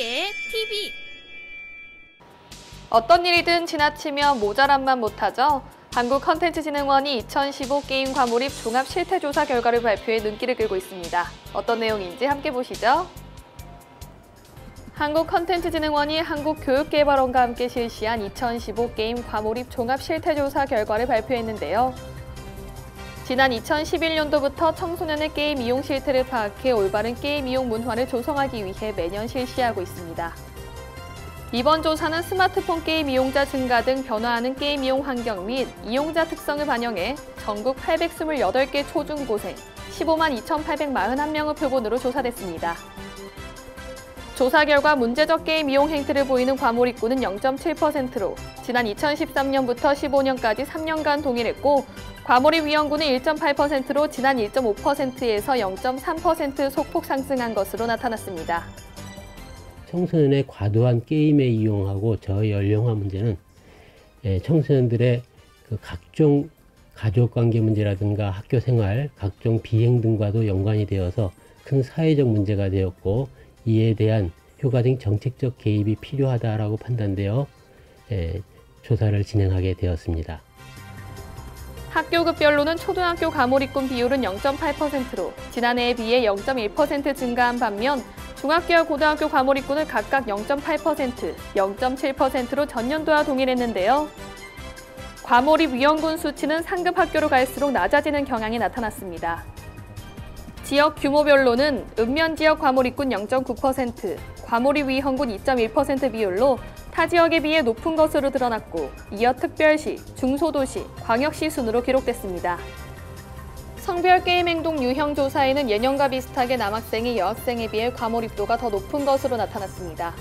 한글이의 TV 어떤 일이든 지나치면 모자람만 못하죠. 한국컨텐츠진흥원이 2015 게임 과몰입 종합 실태조사 결과를 발표해 눈길을 끌고 있습니다. 어떤 내용인지 함께 보시죠. 한국컨텐츠진흥원이 한국교육개발원과 함께 실시한 2015 게임 과몰입 종합 실태조사 결과를 발표했는데요. 지난 2011년도부터 청소년의 게임 이용 실태를 파악해 올바른 게임 이용 문화를 조성하기 위해 매년 실시하고 있습니다. 이번 조사는 스마트폰 게임 이용자 증가 등 변화하는 게임 이용 환경 및 이용자 특성을 반영해 전국 828개 초중고생 15만 2,841명의 표본으로 조사됐습니다. 조사 결과 문제적 게임 이용 행태를 보이는 과몰입군은 0.7%로 지난 2013년부터 15년까지 3년간 동일했고 과몰입 위험군은 1.8%로 지난 1.5%에서 0.3% 소폭 상승한 것으로 나타났습니다. 청소년의 과도한 게임에 이용하고 저연령화 문제는 예, 청소년들의 그 각종 가족관계 문제라든가 학교 생활, 각종 비행 등과도 연관이 되어서 큰 사회적 문제가 되었고 이에 대한 효과적인 정책적 개입이 필요하다라고 판단되어 예, 조사를 진행하게 되었습니다. 학교급별로는 초등학교 과몰입군 비율은 0.8%로 지난해에 비해 0.1% 증가한 반면 중학교와 고등학교 과몰입군은 각각 0.8%, 0.7%로 전년도와 동일했는데요. 과몰입 위험군 수치는 상급 학교로 갈수록 낮아지는 경향이 나타났습니다. 지역 규모별로는 읍면 지역 과몰입군 0.9%, 과몰입 위험군 2.1% 비율로 타 지역에 비해 높은 것으로 드러났고 이어 특별시, 중소도시, 광역시 순으로 기록됐습니다. 성별 게임 행동 유형 조사에는 예년과 비슷하게 남학생이 여학생에 비해 과몰입도가 더 높은 것으로 나타났습니다.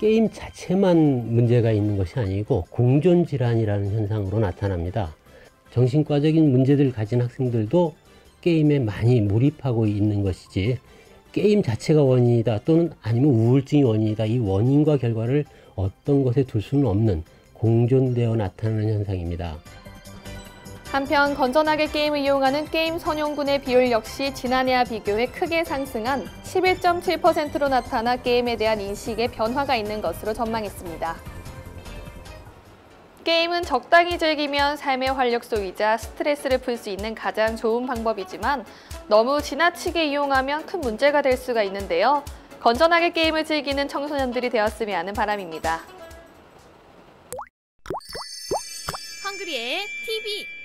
게임 자체만 문제가 있는 것이 아니고 공존 질환이라는 현상으로 나타납니다. 정신과적인 문제들 가진 학생들도 게임에 많이 몰입하고 있는 것이지 게임 자체가 원인이다 또는 아니면 우울증이 원인이다 이 원인과 결과를 어떤 것에 둘 수는 없는 공존되어 나타나는 현상입니다. 한편 건전하게 게임을 이용하는 게임 선용군의 비율 역시 지난해와 비교해 크게 상승한 11.7%로 나타나 게임에 대한 인식에 변화가 있는 것으로 전망했습니다. 게임은 적당히 즐기면 삶의 활력소이자 스트레스를 풀 수 있는 가장 좋은 방법이지만 너무 지나치게 이용하면 큰 문제가 될 수가 있는데요. 건전하게 게임을 즐기는 청소년들이 되었으면 하는 바람입니다. 한글이의 TV